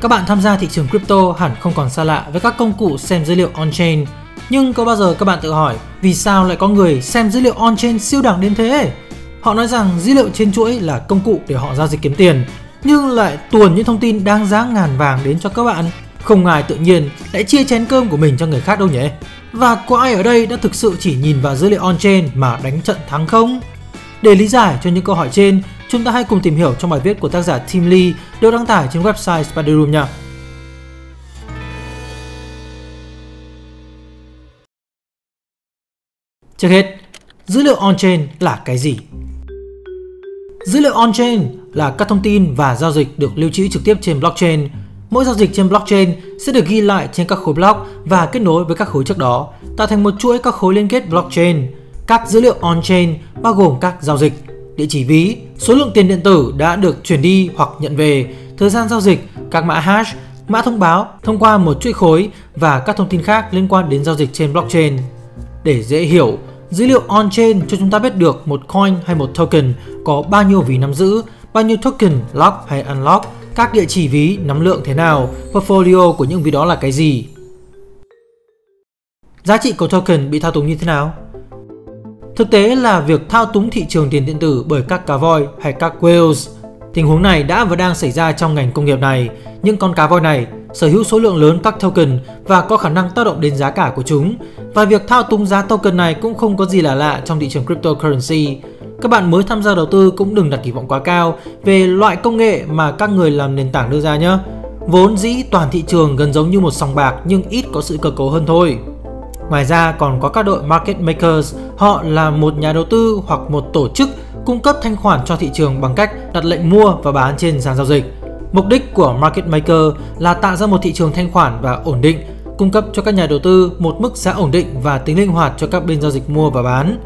Các bạn tham gia thị trường crypto hẳn không còn xa lạ với các công cụ xem dữ liệu on-chain. Nhưng có bao giờ các bạn tự hỏi vì sao lại có người xem dữ liệu on-chain siêu đẳng đến thế? Họ nói rằng dữ liệu trên chuỗi là công cụ để họ giao dịch kiếm tiền, nhưng lại tuồn những thông tin đáng giá ngàn vàng đến cho các bạn. Không ai tự nhiên lại chia chén cơm của mình cho người khác đâu nhỉ? Và có ai ở đây đã thực sự chỉ nhìn vào dữ liệu on-chain mà đánh trận thắng không? Để lý giải cho những câu hỏi trên, chúng ta hãy cùng tìm hiểu trong bài viết của tác giả Tim Lee được đăng tải trên website Spider Room nha. Trước hết, dữ liệu on-chain là cái gì? Dữ liệu on-chain là các thông tin và giao dịch được lưu trữ trực tiếp trên blockchain. Mỗi giao dịch trên blockchain sẽ được ghi lại trên các khối block và kết nối với các khối trước đó, tạo thành một chuỗi các khối liên kết blockchain. Các dữ liệu on-chain bao gồm các giao dịch, địa chỉ ví, số lượng tiền điện tử đã được chuyển đi hoặc nhận về, thời gian giao dịch, các mã hash, mã thông báo thông qua một chuỗi khối và các thông tin khác liên quan đến giao dịch trên blockchain. Để dễ hiểu, dữ liệu on-chain cho chúng ta biết được một coin hay một token có bao nhiêu ví nắm giữ, bao nhiêu token lock hay unlock, các địa chỉ ví nắm lượng thế nào, portfolio của những ví đó là cái gì. Giá trị của token bị thao túng như thế nào? Thực tế là việc thao túng thị trường tiền điện tử bởi các cá voi hay các whales. Tình huống này đã và đang xảy ra trong ngành công nghiệp này. Những con cá voi này sở hữu số lượng lớn các token và có khả năng tác động đến giá cả của chúng. Và việc thao túng giá token này cũng không có gì là lạ trong thị trường cryptocurrency. Các bạn mới tham gia đầu tư cũng đừng đặt kỳ vọng quá cao về loại công nghệ mà các người làm nền tảng đưa ra nhé. Vốn dĩ toàn thị trường gần giống như một sòng bạc nhưng ít có sự cơ cấu hơn thôi. Ngoài ra còn có các đội market makers, họ là một nhà đầu tư hoặc một tổ chức cung cấp thanh khoản cho thị trường bằng cách đặt lệnh mua và bán trên sàn giao dịch. Mục đích của market maker là tạo ra một thị trường thanh khoản và ổn định, cung cấp cho các nhà đầu tư một mức giá ổn định và tính linh hoạt cho các bên giao dịch mua và bán.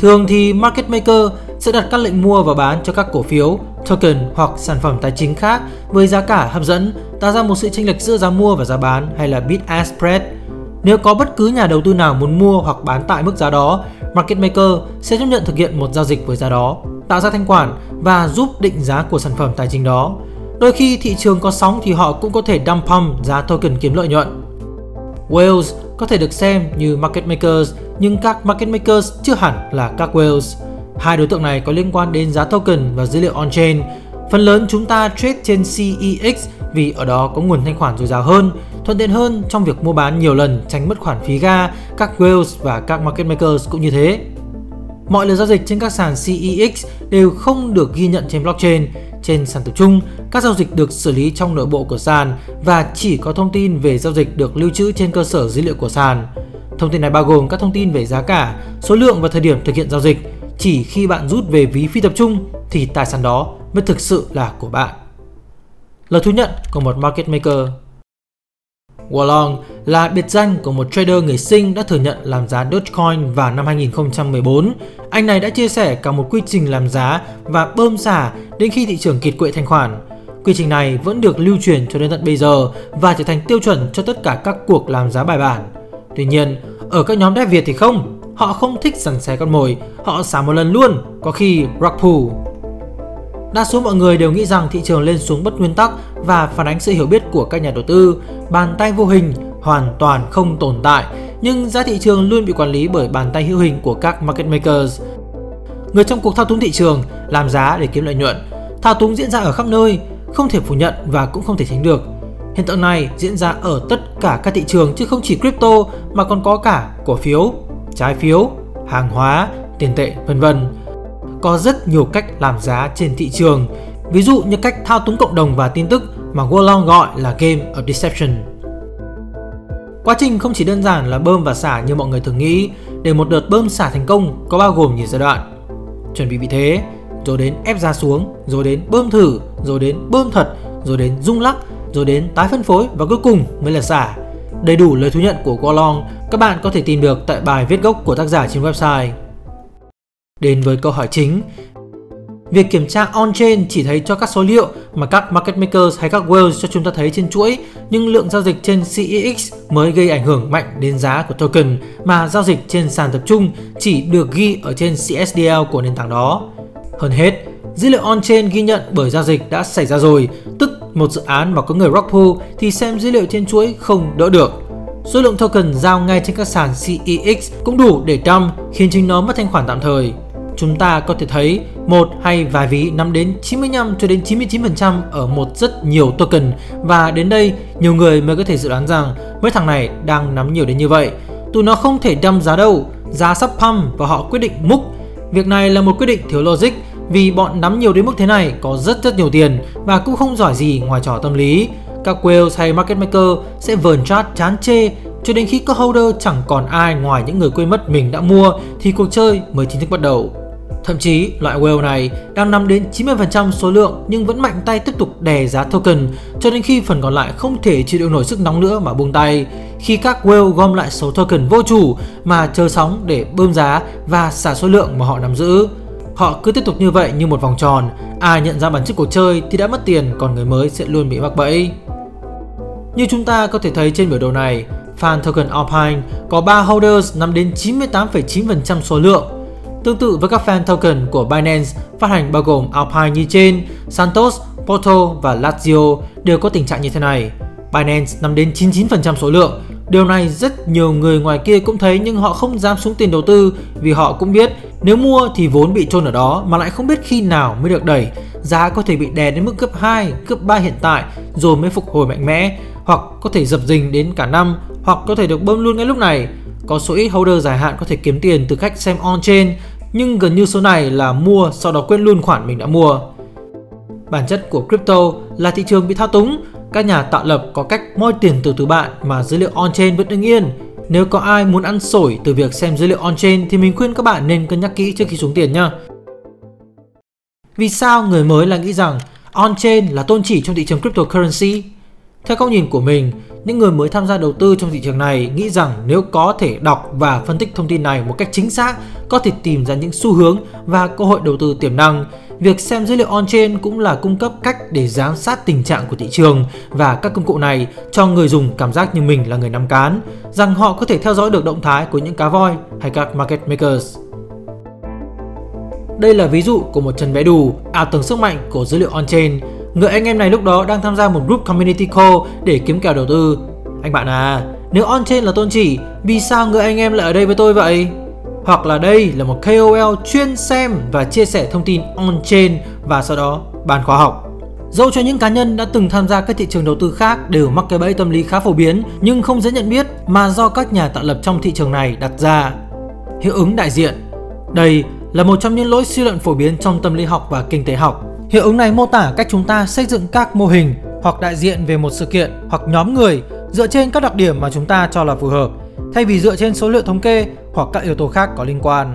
Thường thì market maker sẽ đặt các lệnh mua và bán cho các cổ phiếu, token hoặc sản phẩm tài chính khác với giá cả hấp dẫn, tạo ra một sự chênh lệch giữa giá mua và giá bán hay là bid ask spread. Nếu có bất cứ nhà đầu tư nào muốn mua hoặc bán tại mức giá đó, market maker sẽ chấp nhận thực hiện một giao dịch với giá đó, tạo ra thanh khoản và giúp định giá của sản phẩm tài chính đó. Đôi khi thị trường có sóng thì họ cũng có thể dump pump giá token kiếm lợi nhuận. Whales có thể được xem như market makers nhưng các market makers chưa hẳn là các whales. Hai đối tượng này có liên quan đến giá token và dữ liệu on-chain. Phần lớn chúng ta trade trên CEX vì ở đó có nguồn thanh khoản dồi dào hơn, thuận tiện hơn trong việc mua bán nhiều lần tránh mất khoản phí ga, các whales và các market makers cũng như thế. Mọi lần giao dịch trên các sàn CEX đều không được ghi nhận trên blockchain. Trên sàn tập trung, các giao dịch được xử lý trong nội bộ của sàn và chỉ có thông tin về giao dịch được lưu trữ trên cơ sở dữ liệu của sàn. Thông tin này bao gồm các thông tin về giá cả, số lượng và thời điểm thực hiện giao dịch. Chỉ khi bạn rút về ví phi tập trung thì tài sản đó mới thực sự là của bạn. Lời thú nhận của một market maker Wallong là biệt danh của một trader người Sinh đã thừa nhận làm giá Dogecoin vào năm 2014. Anh này đã chia sẻ cả một quy trình làm giá và bơm xả đến khi thị trường kiệt quệ thanh khoản. Quy trình này vẫn được lưu truyền cho đến tận bây giờ và trở thành tiêu chuẩn cho tất cả các cuộc làm giá bài bản. Tuy nhiên, ở các nhóm dev Việt thì không, họ không thích sẵn xé con mồi, họ xả một lần luôn, có khi rock pull. Đa số mọi người đều nghĩ rằng thị trường lên xuống bất nguyên tắc và phản ánh sự hiểu biết của các nhà đầu tư, bàn tay vô hình hoàn toàn không tồn tại, nhưng giá thị trường luôn bị quản lý bởi bàn tay hữu hình của các market makers. Người trong cuộc thao túng thị trường làm giá để kiếm lợi nhuận. Thao túng diễn ra ở khắp nơi, không thể phủ nhận và cũng không thể tránh được. Hiện tượng này diễn ra ở tất cả các thị trường chứ không chỉ crypto mà còn có cả cổ phiếu, trái phiếu, hàng hóa, tiền tệ, vân vân có rất nhiều cách làm giá trên thị trường, ví dụ như cách thao túng cộng đồng và tin tức mà Wallon gọi là Game of Deception. Quá trình không chỉ đơn giản là bơm và xả như mọi người thường nghĩ, để một đợt bơm xả thành công có bao gồm nhiều giai đoạn. Chuẩn bị vị thế, rồi đến ép giá xuống, rồi đến bơm thử, rồi đến bơm thật, rồi đến rung lắc, rồi đến tái phân phối và cuối cùng mới là xả. Đầy đủ lời thú nhận của Wallong các bạn có thể tìm được tại bài viết gốc của tác giả trên website. Đến với câu hỏi chính, Việc kiểm tra on-chain chỉ thấy cho các số liệu mà các market makers hay các whales cho chúng ta thấy trên chuỗi, nhưng lượng giao dịch trên CEX mới gây ảnh hưởng mạnh đến giá của token mà giao dịch trên sàn tập trung chỉ được ghi ở trên CSDL của nền tảng đó. Hơn hết, dữ liệu on-chain ghi nhận bởi giao dịch đã xảy ra rồi, tức một dự án mà có người rock pool thì xem dữ liệu trên chuỗi không đỡ được. Số lượng token giao ngay trên các sàn CEX cũng đủ để dump khiến chính nó mất thanh khoản tạm thời. Chúng ta có thể thấy một hay vài ví nắm đến 95 cho đến 99% ở một rất nhiều token và đến đây nhiều người mới có thể dự đoán rằng mấy thằng này đang nắm nhiều đến như vậy. Tụi nó không thể đâm giá đâu, giá sắp pump và họ quyết định múc. Việc này là một quyết định thiếu logic vì bọn nắm nhiều đến mức thế này có rất rất nhiều tiền và cũng không giỏi gì ngoài trò tâm lý. Các whales hay market maker sẽ vờn chart chán chê cho đến khi các holder chẳng còn ai ngoài những người quên mất mình đã mua thì cuộc chơi mới chính thức bắt đầu. Thậm chí loại whale này đang nắm đến 90% số lượng nhưng vẫn mạnh tay tiếp tục đè giá token cho đến khi phần còn lại không thể chịu đựng nổi sức nóng nữa mà buông tay. Khi các whale gom lại số token vô chủ mà chờ sóng để bơm giá và xả số lượng mà họ nắm giữ. Họ cứ tiếp tục như vậy như một vòng tròn, ai nhận ra bản chất cuộc chơi thì đã mất tiền còn người mới sẽ luôn bị mắc bẫy. Như chúng ta có thể thấy trên biểu đồ này, Fan Token Alpine có 3 holders nắm đến 98,9% số lượng. Tương tự với các fan token của Binance phát hành bao gồm Alpine như trên, Santos, Porto và Lazio đều có tình trạng như thế này. Binance nắm đến 99% số lượng. Điều này rất nhiều người ngoài kia cũng thấy nhưng họ không dám xuống tiền đầu tư vì họ cũng biết nếu mua thì vốn bị trôn ở đó mà lại không biết khi nào mới được đẩy. Giá có thể bị đè đến mức cấp 2, cấp 3 hiện tại rồi mới phục hồi mạnh mẽ hoặc có thể dập dình đến cả năm hoặc có thể được bơm luôn ngay lúc này. Có số ít holder dài hạn có thể kiếm tiền từ cách xem on-chain nhưng gần như số này là mua sau đó quên luôn khoản mình đã mua. Bản chất của crypto là thị trường bị thao túng, các nhà tạo lập có cách moi tiền từ từ bạn mà dữ liệu on-chain vẫn đứng yên. Nếu có ai muốn ăn sổi từ việc xem dữ liệu on-chain thì mình khuyên các bạn nên cân nhắc kỹ trước khi xuống tiền nhá. Vì sao người mới lại nghĩ rằng on-chain là tôn chỉ trong thị trường cryptocurrency? Theo góc nhìn của mình, những người mới tham gia đầu tư trong thị trường này nghĩ rằng nếu có thể đọc và phân tích thông tin này một cách chính xác, có thể tìm ra những xu hướng và cơ hội đầu tư tiềm năng. Việc xem dữ liệu on-chain cũng là cung cấp cách để giám sát tình trạng của thị trường và các công cụ này cho người dùng cảm giác như mình là người nắm cán, rằng họ có thể theo dõi được động thái của những cá voi hay các market makers. Đây là ví dụ của một chân vẽ đủ, ảo tưởng sức mạnh của dữ liệu on-chain Người anh em này lúc đó đang tham gia một group community call để kiếm kèo đầu tư. Anh bạn à, nếu on-chain là tôn chỉ, vì sao người anh em lại ở đây với tôi vậy? Hoặc là đây là một KOL chuyên xem và chia sẻ thông tin on-chain và sau đó bán khóa học. Dẫu cho những cá nhân đã từng tham gia các thị trường đầu tư khác đều mắc cái bẫy tâm lý khá phổ biến nhưng không dễ nhận biết mà do các nhà tạo lập trong thị trường này đặt ra. Hiệu ứng đại diện Đây là một trong những lỗi suy luận phổ biến trong tâm lý học và kinh tế học. Hiệu ứng này mô tả cách chúng ta xây dựng các mô hình hoặc đại diện về một sự kiện hoặc nhóm người dựa trên các đặc điểm mà chúng ta cho là phù hợp, thay vì dựa trên số liệu thống kê hoặc các yếu tố khác có liên quan.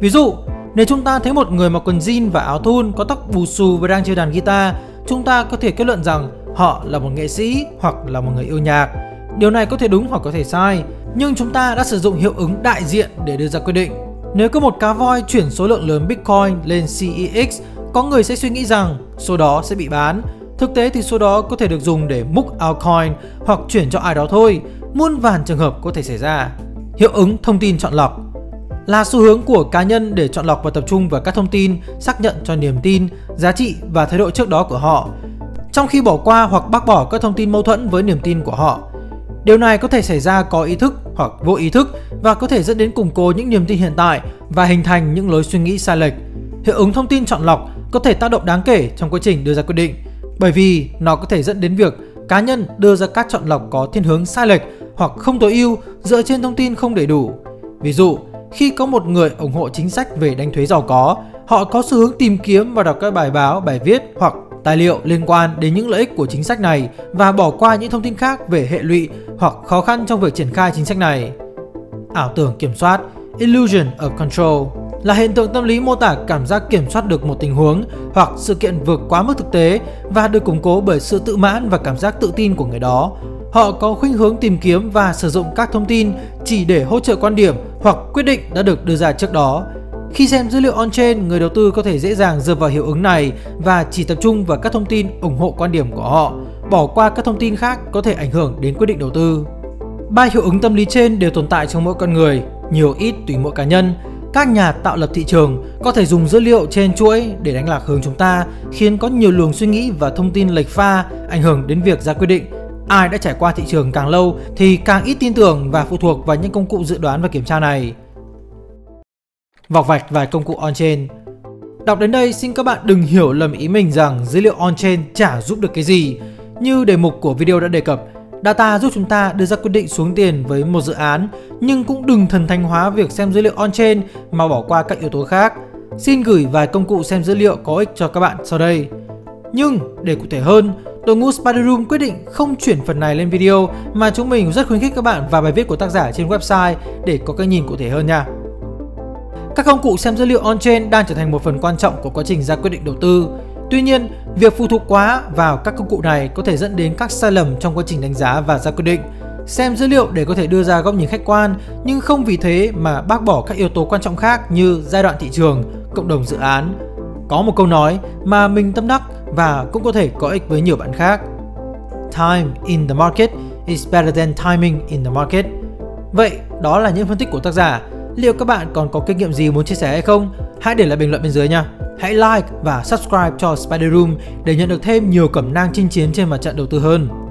Ví dụ, nếu chúng ta thấy một người mặc quần jean và áo thun có tóc bù xù và đang chơi đàn guitar, chúng ta có thể kết luận rằng họ là một nghệ sĩ hoặc là một người yêu nhạc. Điều này có thể đúng hoặc có thể sai, nhưng chúng ta đã sử dụng hiệu ứng đại diện để đưa ra quyết định. Nếu có một cá voi chuyển số lượng lớn Bitcoin lên CEX có người sẽ suy nghĩ rằng số đó sẽ bị bán. Thực tế thì số đó có thể được dùng để múc altcoin hoặc chuyển cho ai đó thôi. Muôn vàn trường hợp có thể xảy ra. Hiệu ứng thông tin chọn lọc là xu hướng của cá nhân để chọn lọc và tập trung vào các thông tin xác nhận cho niềm tin, giá trị và thái độ trước đó của họ, trong khi bỏ qua hoặc bác bỏ các thông tin mâu thuẫn với niềm tin của họ. Điều này có thể xảy ra có ý thức hoặc vô ý thức và có thể dẫn đến củng cố những niềm tin hiện tại và hình thành những lối suy nghĩ sai lệch. Hiệu ứng thông tin chọn lọc có thể tác động đáng kể trong quá trình đưa ra quyết định bởi vì nó có thể dẫn đến việc cá nhân đưa ra các chọn lọc có thiên hướng sai lệch hoặc không tối ưu dựa trên thông tin không đầy đủ. Ví dụ, khi có một người ủng hộ chính sách về đánh thuế giàu có, họ có xu hướng tìm kiếm và đọc các bài báo, bài viết hoặc tài liệu liên quan đến những lợi ích của chính sách này và bỏ qua những thông tin khác về hệ lụy hoặc khó khăn trong việc triển khai chính sách này. Ảo tưởng kiểm soát Illusion of Control là hiện tượng tâm lý mô tả cảm giác kiểm soát được một tình huống hoặc sự kiện vượt quá mức thực tế và được củng cố bởi sự tự mãn và cảm giác tự tin của người đó. Họ có khuynh hướng tìm kiếm và sử dụng các thông tin chỉ để hỗ trợ quan điểm hoặc quyết định đã được đưa ra trước đó. Khi xem dữ liệu on-chain, người đầu tư có thể dễ dàng dựa vào hiệu ứng này và chỉ tập trung vào các thông tin ủng hộ quan điểm của họ, bỏ qua các thông tin khác có thể ảnh hưởng đến quyết định đầu tư. Ba hiệu ứng tâm lý trên đều tồn tại trong mỗi con người, nhiều ít tùy mỗi cá nhân các nhà tạo lập thị trường có thể dùng dữ liệu trên chuỗi để đánh lạc hướng chúng ta, khiến có nhiều luồng suy nghĩ và thông tin lệch pha, ảnh hưởng đến việc ra quyết định. Ai đã trải qua thị trường càng lâu thì càng ít tin tưởng và phụ thuộc vào những công cụ dự đoán và kiểm tra này. Vọc vạch vài công cụ on-chain Đọc đến đây xin các bạn đừng hiểu lầm ý mình rằng dữ liệu on-chain chả giúp được cái gì. Như đề mục của video đã đề cập, Data giúp chúng ta đưa ra quyết định xuống tiền với một dự án, nhưng cũng đừng thần thánh hóa việc xem dữ liệu on-chain mà bỏ qua các yếu tố khác. Xin gửi vài công cụ xem dữ liệu có ích cho các bạn sau đây. Nhưng để cụ thể hơn, đội ngũ Spider Room quyết định không chuyển phần này lên video mà chúng mình rất khuyến khích các bạn vào bài viết của tác giả trên website để có cái nhìn cụ thể hơn nha. Các công cụ xem dữ liệu on-chain đang trở thành một phần quan trọng của quá trình ra quyết định đầu tư. Tuy nhiên, việc phụ thuộc quá vào các công cụ này có thể dẫn đến các sai lầm trong quá trình đánh giá và ra quyết định. Xem dữ liệu để có thể đưa ra góc nhìn khách quan, nhưng không vì thế mà bác bỏ các yếu tố quan trọng khác như giai đoạn thị trường, cộng đồng dự án. Có một câu nói mà mình tâm đắc và cũng có thể có ích với nhiều bạn khác. Time in the market is better than timing in the market. Vậy đó là những phân tích của tác giả. Liệu các bạn còn có kinh nghiệm gì muốn chia sẻ hay không? Hãy để lại bình luận bên dưới nha. Hãy like và subscribe cho Spider Room để nhận được thêm nhiều cẩm nang chinh chiến trên mặt trận đầu tư hơn.